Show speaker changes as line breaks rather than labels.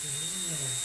Sim,